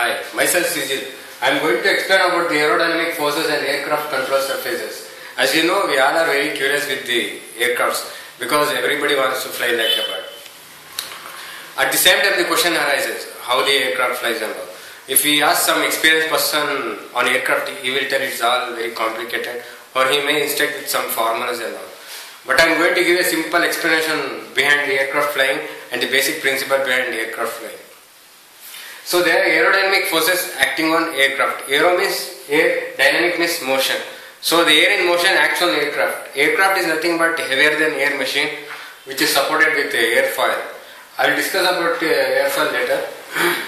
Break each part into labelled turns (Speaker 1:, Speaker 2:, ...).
Speaker 1: Hi, myself Sijil. I am going to explain about the aerodynamic forces and aircraft control surfaces. As you know, we all are very curious with the aircrafts because everybody wants to fly like a bird. At the same time, the question arises how the aircraft flies and all. If we ask some experienced person on aircraft, he will tell it's all very complicated, or he may instruct with some formulas and all. But I am going to give a simple explanation behind the aircraft flying and the basic principle behind the aircraft flying. So there are aerodynamic forces acting on aircraft. Aero means air, dynamic means motion. So the air in motion acts on aircraft. Aircraft is nothing but heavier than air machine which is supported with airfoil. I will discuss about uh, airfoil later.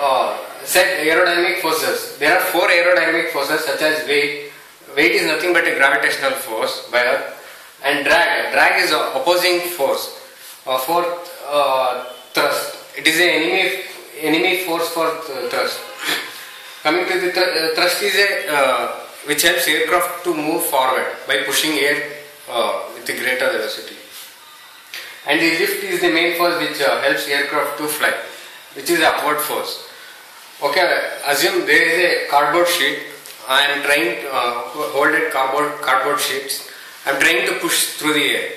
Speaker 1: uh, aerodynamic forces. There are four aerodynamic forces such as weight. Weight is nothing but a gravitational force by Earth. And drag. Drag is opposing force. Uh, fourth, uh, thrust. It is an enemy enemy force for th- thrust. Coming to the thr- uh, thrust is a uh, which helps aircraft to move forward by pushing air uh, with a greater velocity. And the lift is the main force which uh, helps aircraft to fly, which is upward force. Okay, assume there is a cardboard sheet. I am trying to uh, hold it cardboard cardboard sheets. I am trying to push through the air.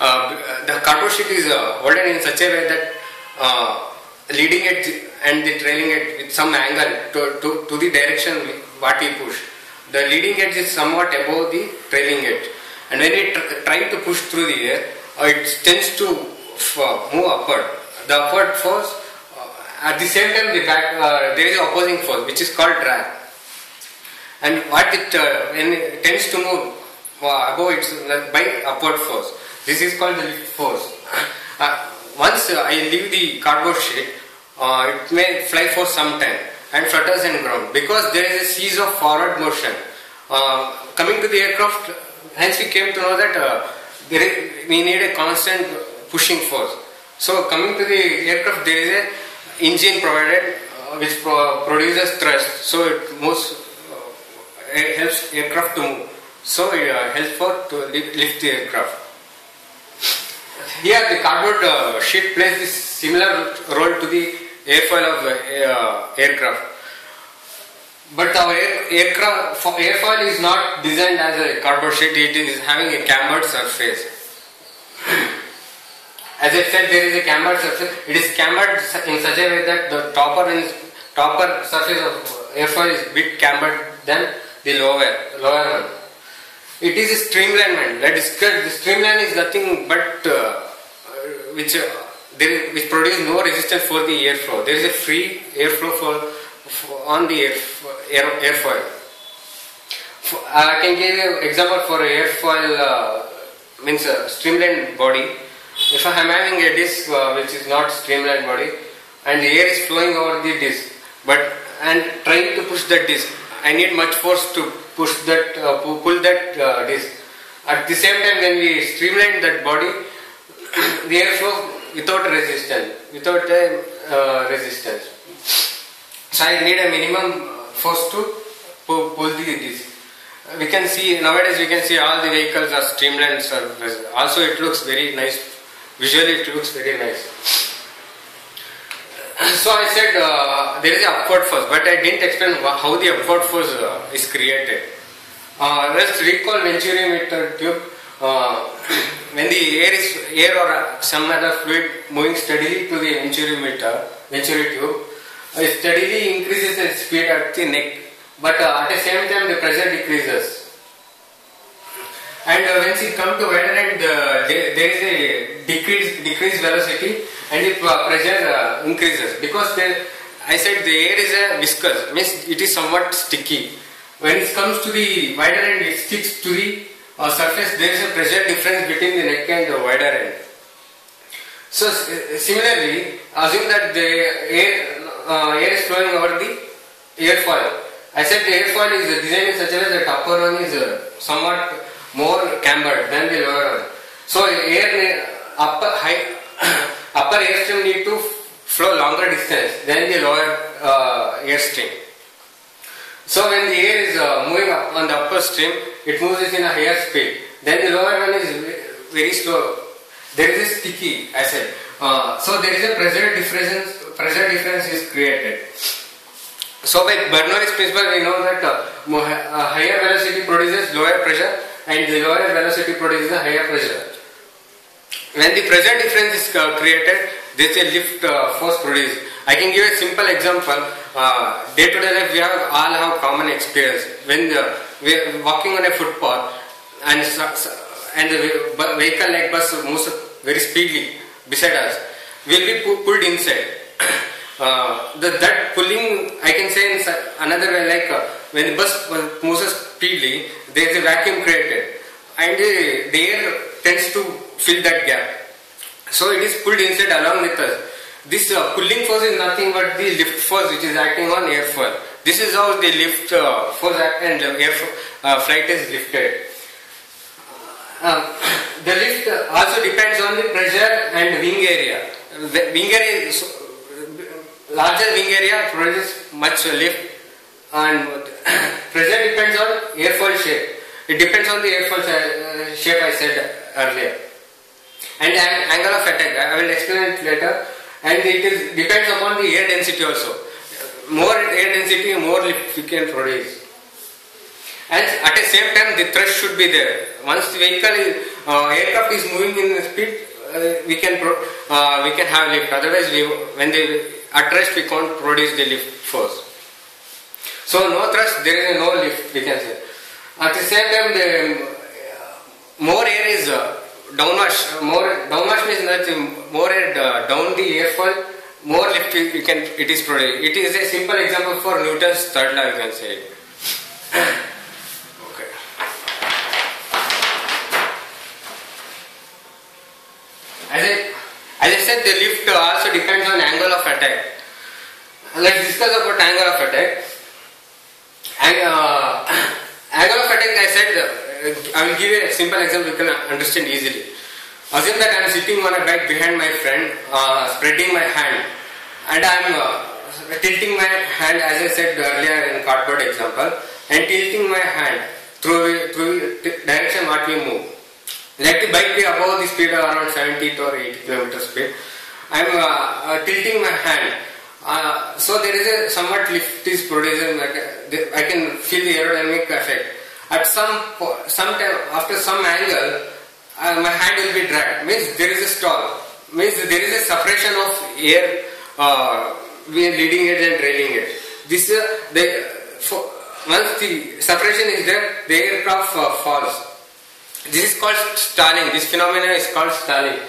Speaker 1: Uh, the cardboard sheet is uh, holding in such a way that uh, leading edge and the trailing edge with some angle to, to, to the direction what we push. The leading edge is somewhat above the trailing edge. And when we tr- try to push through the air, uh, it tends to f- move upward. The upward force, uh, at the same time, the back, uh, there is opposing force which is called drag. And what it, uh, when it tends to move uh, above it's by upward force. This is called the lift force. Uh, I leave the cardboard sheet, uh, it may fly for some time and flutters and ground because there is a cease of forward motion. Uh, coming to the aircraft, hence we came to know that uh, we need a constant pushing force. So coming to the aircraft, there is an engine provided uh, which pro- produces thrust, so it moves, uh, it helps aircraft to move. So it helps for to lift the aircraft. Here the cardboard uh, sheet plays this similar role to the airfoil of uh, aircraft. But our air, aircraft airfoil is not designed as a cardboard sheet, it is having a cambered surface. As I said, there is a cambered surface. It is cambered in such a way that the topper is, topper surface of airfoil is bit cambered than the lower lower one. It is a streamline one. Let us discuss. The streamline is nothing but uh, which uh, is, which produces no resistance for the airflow. There is a free airflow for, for on the air, air, airfoil. For, I can give you example for airfoil uh, means a streamlined body. If I am having a disc uh, which is not streamlined body and the air is flowing over the disc, but and trying to push that disc, I need much force to push that uh, pull that uh, disc. At the same time, when we streamline that body, the airflow without resistance, without a uh, resistance. So I need a minimum force to pull, pull the disc. We can see nowadays we can see all the vehicles are streamlined. Also, it looks very nice. Visually, it looks very nice. So I said uh, there is an upward force, but I didn't explain how the upward force uh, is created. Uh, let's recall venturimeter tube. Uh, when the air is air or uh, some other fluid moving steadily to the venturimeter, venturi tube, it steadily increases the speed at the neck, but uh, at the same time the pressure decreases. And uh, once you come to wider end, uh, there, is a decrease, decreased velocity and the uh, pressure uh, increases because there, I said the air is a viscous, means it is somewhat sticky. When it comes to the wider end, it sticks to the uh, surface. There is a pressure difference between the neck and the wider end. So s- similarly, assume that the air, uh, air is flowing over the airfoil. I said the airfoil is designed in such a way that upper one is uh, somewhat more cambered than the lower one. So air upper high upper airstream need to flow longer distance than the lower uh, airstream. So when the air is uh, moving up on the upper stream, it moves in a higher speed. Then the lower one is very slow. There is a sticky, I said. Uh, so there is a pressure difference pressure difference is created. So by Bernoulli's principle, we know that uh, uh, higher velocity produces lower pressure, and the lower velocity produces a higher pressure. When the pressure difference is created, this a lift uh, force produced. I can give a simple example. Uh, day to day life, we have all have common experience. When uh, we are walking on a footpath and and the vehicle like bus moves very speedily beside us, we'll be pu- pulled inside. uh, the, that pulling, I can say in another way, like uh, when the bus uh, moves speedily, there is a vacuum created, and uh, the air tends to fill that gap. So it is pulled inside along with us. This uh, pulling force is nothing but the lift force which is acting on airfoil. This is how the lift uh, force and air uh, flight is lifted. Um, the lift also depends on the pressure and wing area. The wing area is larger wing area produces much lift and pressure depends on airfoil shape. It depends on the airfoil shape I said earlier. And an- angle of attack, I will explain it later. And it is depends upon the air density also. More air density, more lift we can produce. And at the same time, the thrust should be there. Once the vehicle uh, aircraft is moving in speed, uh, we can pro- uh, we can have lift. Otherwise, we when they at rest we can't produce the lift force. So no thrust, there is no lift. We can say. At the same time, the uh, more air is uh, downwash. More downwash means that more air uh, down the airfoil, more lift we can it is produced. It is a simple example for Newton's third law. You can say. okay. I, as I said, the lift also depends on angle of attack. Let's discuss about angle of attack. Uh, angle of attack, I said, uh, I will give a simple example you can understand easily. Assume that I am sitting on a bike behind my friend, uh, spreading my hand, and I am uh, tilting my hand, as I said earlier in cardboard example, and tilting my hand through through direction what we move. Let the bike be above the speed of around 70 or 80 km speed. I am uh, uh, tilting my hand. Uh, so there is a somewhat lift is produced and I can- the- I can feel the aerodynamic effect. At some some time after some angle, uh, my hand will be dragged. Means there is a stall. Means there is a separation of air uh, between leading edge and trailing edge. This uh, the for, once the separation is there, the aircraft uh, falls. This is called stalling. This phenomenon is called stalling.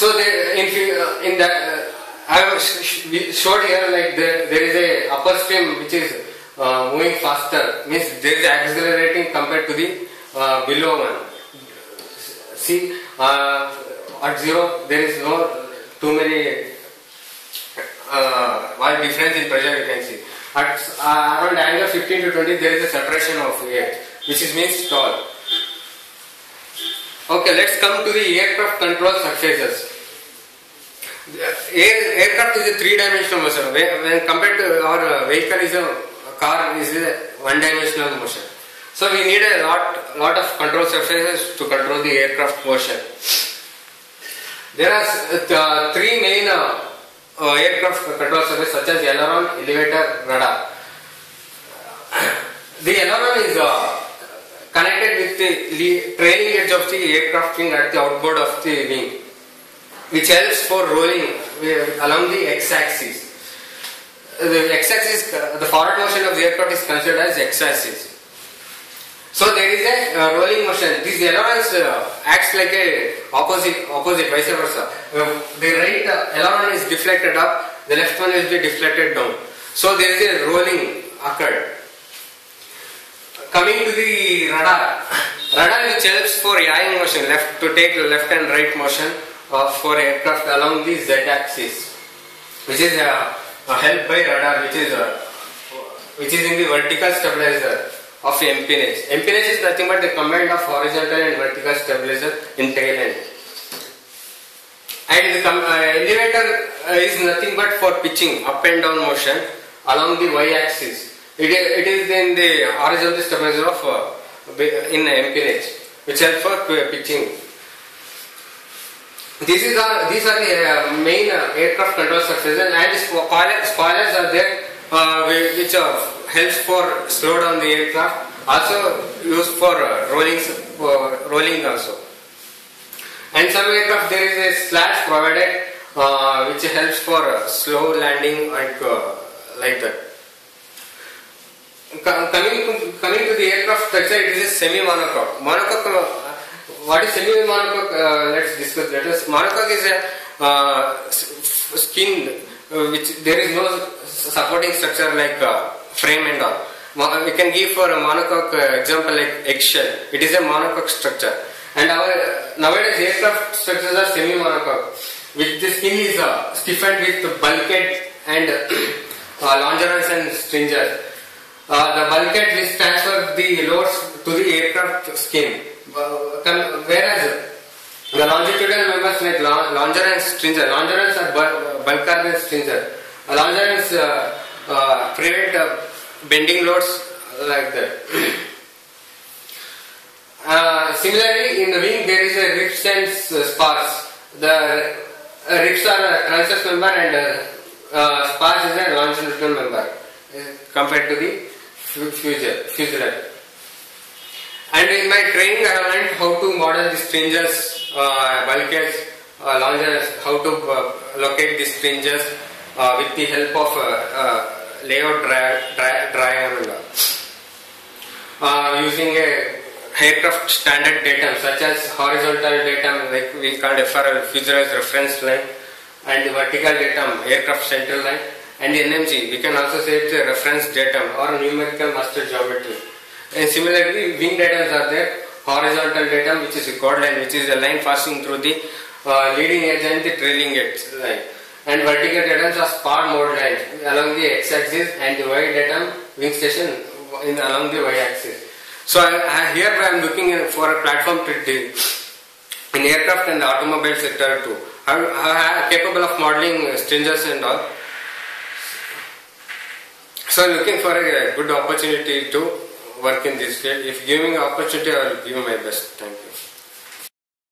Speaker 1: So there, in uh, in that uh, I showed here like there, there is a upper stream which is uh, moving faster. Means there is accelerating compared to the uh, below one. See uh, at zero there is no too many uh, what difference in pressure you can see. At uh, around angle 15 to 20 there is a separation of air which is means stall. Okay, let's come to the aircraft control surfaces. Air, aircraft is a three-dimensional motion. When, compared to our vehicle is a car is a one-dimensional motion. So we need a lot, lot of control surfaces to control the aircraft motion. There are uh, three main uh, uh, aircraft control surfaces such as aileron, elevator, rudder. The aileron is uh, connected with the trailing edge of the aircraft wing at the outboard of the wing, which helps for rolling uh, along the x-axis. Uh, The x-axis, uh, the forward motion of the aircraft is considered as x-axis. So there is a uh, rolling motion. This ailerons uh, acts like a opposite, opposite, vice versa. Uh, the right aileron is deflected up, the left one is be deflected down. So there is a rolling occurred. Coming to the rudder, rudder which helps for yawing motion, left to take left and right motion uh, for aircraft along the z-axis, which is uh, uh, helped by rudder, which is uh, which is in the vertical stabilizer of empennage. Empennage is nothing but the combined of horizontal and vertical stabilizer in tail end. And the uh, elevator uh, is nothing but for pitching up and down motion along the y-axis. It is, it is in the horizontal stabilizer of uh, in empennage, which helps for pitching. This is the, these are the uh, main uh, aircraft control structures and, spoilers, spoilers are there uh, which uh, helps for slow down the aircraft also used for uh, rolling rolling also. And some aircraft there is a slash provided uh, which helps for slow landing and like that. Coming to, coming to the aircraft structure it is a semi monocoque uh, what is semi monocoque uh, let's discuss. That is monocoque is a uh, skin uh, which there is no supporting structure like uh, frame and all. We can give for a monocoque uh, example like eggshell. It is a monocoque structure. And our nowadays aircraft structures are semi monocoque which the skin is stiffened with bulkhead and longerons and stringers the bulkhead which transfer the loads to the aircraft skin. Uh, whereas the longitudinal members like long- longer and stringer, longerons are bul- bulker than stringer. Uh, longerons uh, uh, prevent uh, bending loads like that. Uh, similarly, in the wing there is a ribs and uh, spars. The uh, ribs are a transverse member and uh, uh, spars is a longitudinal member uh, compared to the fu- fuselage. fuselage. And in my training, I have learned how to model the stringers, uh, bulkheads, uh, longers, how to uh, locate the stringers uh, with the help of uh, uh, layout diagram uh, using a aircraft standard datum such as horizontal datum like we called FRL fuselage reference line and the vertical datum aircraft central line and NMG we can also say it's a reference datum or numerical master geometry and similarly wing datums are there horizontal datum which is a chord line which is a line passing through the uh, leading edge and the trailing edge line and vertical datums are spar mode lines along the x-axis and the y datum wing station in along the y-axis. So I, I, here I am looking for a platform to de- in aircraft and the automobile sector too. I, I am capable of modeling stringers and all. So I'm looking for a good opportunity to work in this field. If giving opportunity, I will give my best. Thank you.